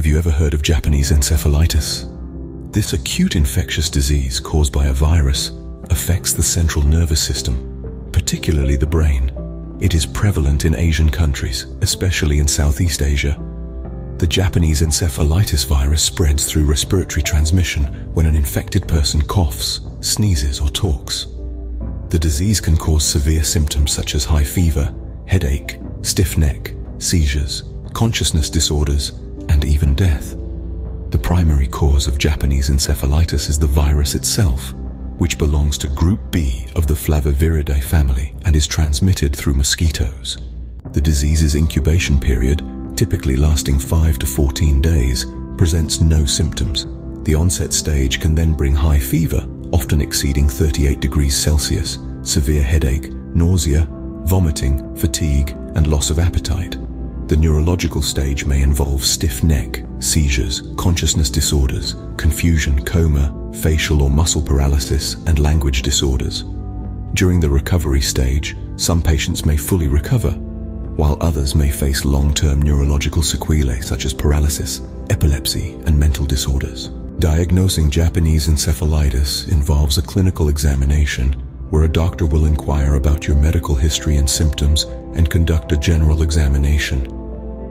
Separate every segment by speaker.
Speaker 1: Have you ever heard of Japanese encephalitis? This acute infectious disease caused by a virus affects the central nervous system, particularly the brain. It is prevalent in Asian countries, especially in Southeast Asia. The Japanese encephalitis virus spreads through respiratory transmission when an infected person coughs, sneezes or talks. The disease can cause severe symptoms such as high fever, headache, stiff neck, seizures, consciousness disorders, and even death. The primary cause of Japanese encephalitis is the virus itself, which belongs to group B of the Flaviviridae family and is transmitted through mosquitoes. The disease's incubation period, typically lasting 5 to 14 days, presents no symptoms. The onset stage can then bring high fever, often exceeding 38 degrees Celsius, severe headache, nausea, vomiting, fatigue, and loss of appetite. The neurological stage may involve stiff neck, seizures, consciousness disorders, confusion, coma, facial or muscle paralysis, and language disorders. During the recovery stage, some patients may fully recover, while others may face long-term neurological sequelae such as paralysis, epilepsy, and mental disorders. Diagnosing Japanese encephalitis involves a clinical examination where a doctor will inquire about your medical history and symptoms and conduct a general examination.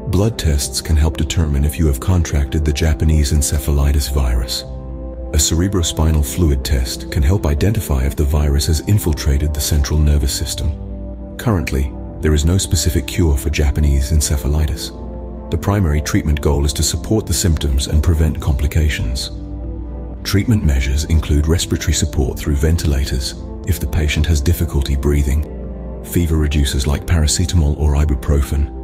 Speaker 1: Blood tests can help determine if you have contracted the Japanese encephalitis virus. A cerebrospinal fluid test can help identify if the virus has infiltrated the central nervous system. Currently, there is no specific cure for Japanese encephalitis. The primary treatment goal is to support the symptoms and prevent complications. Treatment measures include respiratory support through ventilators if the patient has difficulty breathing, fever reducers like paracetamol or ibuprofen,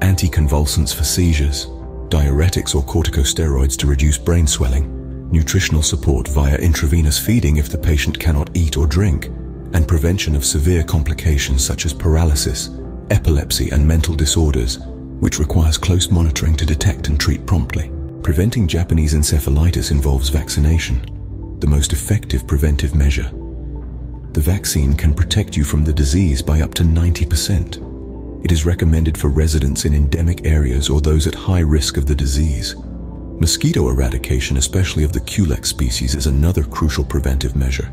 Speaker 1: anticonvulsants for seizures, diuretics or corticosteroids to reduce brain swelling, nutritional support via intravenous feeding if the patient cannot eat or drink, and prevention of severe complications such as paralysis, epilepsy and mental disorders, which requires close monitoring to detect and treat promptly. Preventing Japanese encephalitis involves vaccination, the most effective preventive measure. The vaccine can protect you from the disease by up to 90%. It is recommended for residents in endemic areas or those at high risk of the disease. Mosquito eradication, especially of the Culex species, is another crucial preventive measure.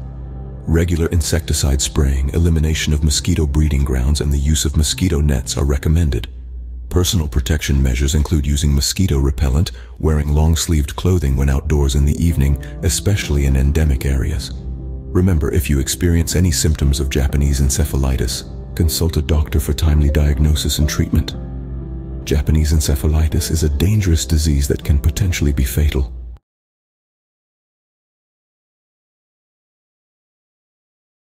Speaker 1: Regular insecticide spraying, elimination of mosquito breeding grounds, and the use of mosquito nets are recommended. Personal protection measures include using mosquito repellent, wearing long-sleeved clothing when outdoors in the evening, especially in endemic areas. Remember, if you experience any symptoms of Japanese encephalitis, Consult a doctor for timely diagnosis and treatment. Japanese encephalitis is a dangerous disease that can potentially be fatal.